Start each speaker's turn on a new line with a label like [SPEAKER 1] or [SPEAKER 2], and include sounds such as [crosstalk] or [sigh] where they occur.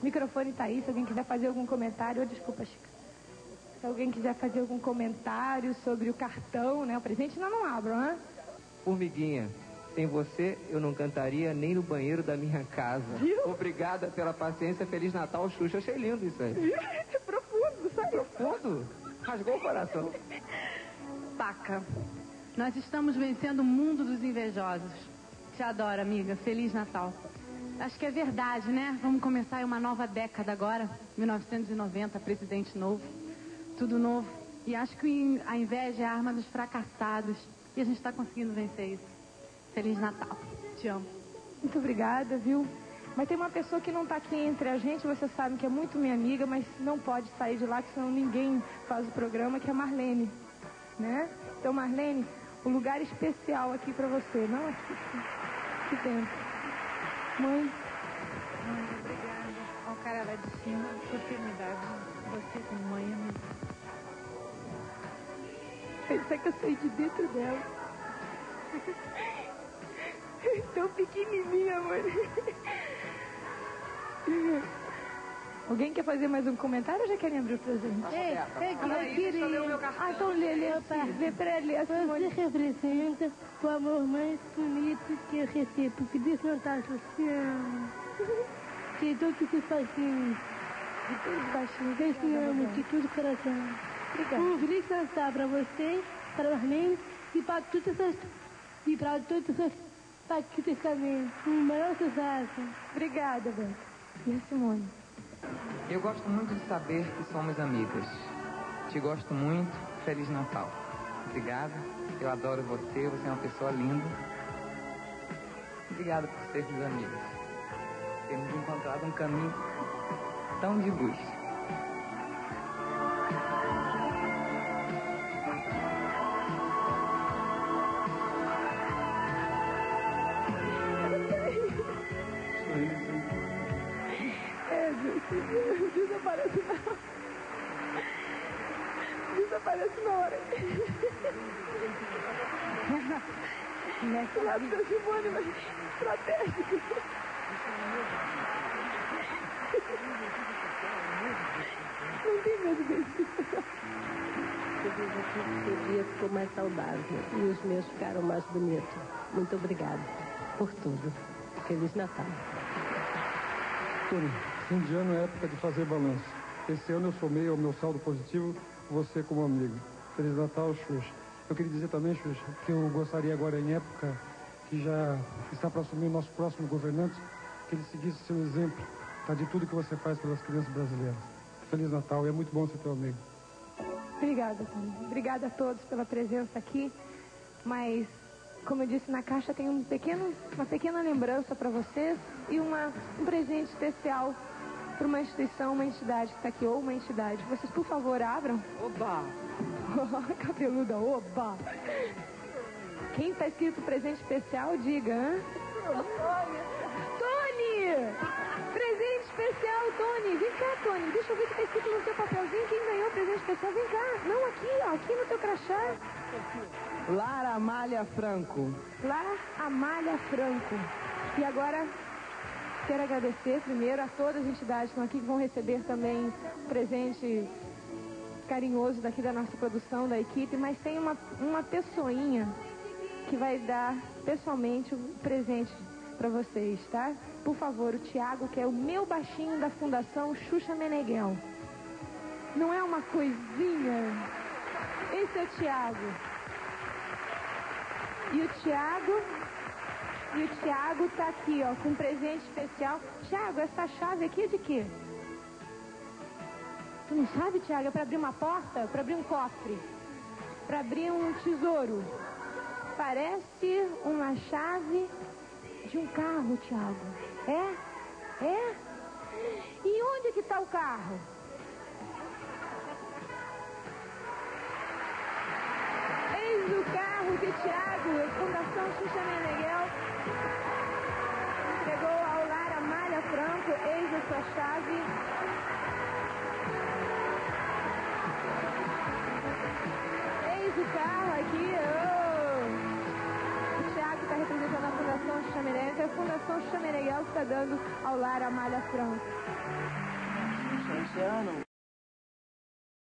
[SPEAKER 1] O microfone tá aí, se alguém quiser fazer algum comentário. Oh, desculpa, Chica. Se alguém quiser fazer algum comentário sobre o cartão, né? O presente não, não abram, né?
[SPEAKER 2] Formiguinha, sem você eu não cantaria nem no banheiro da minha casa.
[SPEAKER 1] Viu?
[SPEAKER 2] Obrigada pela paciência. Feliz Natal, Xuxa. Achei lindo isso aí.
[SPEAKER 1] É profundo, sabe?
[SPEAKER 2] Profundo. Rasgou o coração.
[SPEAKER 3] Paca. Nós estamos vencendo o mundo dos invejosos. Te adoro, amiga. Feliz Natal. Acho que é verdade, né? Vamos começar uma nova década agora. 1990, presidente novo. Tudo novo. E acho que a inveja é a arma dos fracassados. E a gente está conseguindo vencer isso. Feliz Natal. Te amo.
[SPEAKER 1] Muito obrigada, viu? Mas tem uma pessoa que não está aqui entre a gente, você sabe que é muito minha amiga, mas não pode sair de lá, que senão ninguém faz o programa, que é a Marlene. Né? Então, Marlene, um lugar especial aqui para você, não aqui, aqui dentro. Mãe,
[SPEAKER 4] Mãe, obrigada ao cara lá de cima por ter me dado você como mãe amiga.
[SPEAKER 1] pensa que eu saí de dentro dela. [laughs] Tão pequenininha, mãe. Alguém quer fazer mais um comentário ou já querem abrir o presente?
[SPEAKER 5] Ei,
[SPEAKER 1] Eu queria. Ah, então lê, lê. Lê pra
[SPEAKER 5] Você representa o amor mais bonito que eu recebo. Feliz Natal, você ama. Que todos os baixinhos.
[SPEAKER 1] De todos os baixinhos.
[SPEAKER 5] Eu te amo [laughs] de todo o coração.
[SPEAKER 1] Obrigada.
[SPEAKER 5] Um Feliz Natal para você, para Marlene e para todas as... E para todas as paquitas também. Um maior sucesso.
[SPEAKER 1] Obrigada, Beto. E a Simone?
[SPEAKER 6] Eu gosto muito de saber que somos amigas. Te gosto muito. Feliz Natal. Obrigada. Eu adoro você. Você é uma pessoa linda. Obrigado por sermos amigas. Temos encontrado um caminho tão de luz.
[SPEAKER 1] Nessa lado da Simone, mas estratégico. Não tem medo desse.
[SPEAKER 7] Seu dia ficou mais saudável e os meus ficaram mais bonitos. Muito obrigada por tudo. Feliz Natal.
[SPEAKER 8] Tony, fim de ano é época de fazer balanço. Esse ano eu somei ao meu saldo positivo você como amigo. Feliz Natal, Xuxa. Eu queria dizer também, Xuxa, que eu gostaria agora, em época que já está para assumir o nosso próximo governante, que ele seguisse seu exemplo tá, de tudo que você faz pelas crianças brasileiras. Feliz Natal, e é muito bom ser teu amigo.
[SPEAKER 1] Obrigada, Tony. Obrigada a todos pela presença aqui. Mas, como eu disse, na caixa tem um pequeno, uma pequena lembrança para vocês e uma, um presente especial para uma instituição, uma entidade que está aqui, ou uma entidade. Vocês, por favor, abram.
[SPEAKER 2] Oba! [laughs]
[SPEAKER 1] Cabeluda, oba! Quem está escrito presente especial, diga, hã? Tony! Presente especial, Tony! Vem cá, Tony. Deixa eu ver o que está escrito no seu papelzinho. Quem ganhou o presente especial? Vem cá. Não, aqui, ó. Aqui no teu crachá.
[SPEAKER 2] Lara Amália Franco.
[SPEAKER 1] Lara Amália Franco. E agora, quero agradecer primeiro a todas as entidades que estão aqui, que vão receber também presente carinhoso daqui da nossa produção, da equipe, mas tem uma, uma pessoinha que vai dar pessoalmente o presente para vocês, tá? Por favor, o Tiago, que é o meu baixinho da Fundação Xuxa Meneghel. Não é uma coisinha? Esse é o Tiago. E o Tiago e o Tiago tá aqui, ó, com um presente especial. Tiago, essa chave aqui é de quê? Não sabe, Tiago? É pra abrir uma porta? Pra abrir um cofre? Pra abrir um tesouro? Parece uma chave de um carro, Tiago. É? É? E onde que tá o carro? Eis o carro que Tiago, Fundação Xuxa Meneghel, entregou ao Lara Malha Franco. Eis a sua chave. Eis o carro aqui. oh. O Tiago está representando a Fundação Meneghel. A Fundação que está dando ao lar Amália Franco.
[SPEAKER 9] Esse ano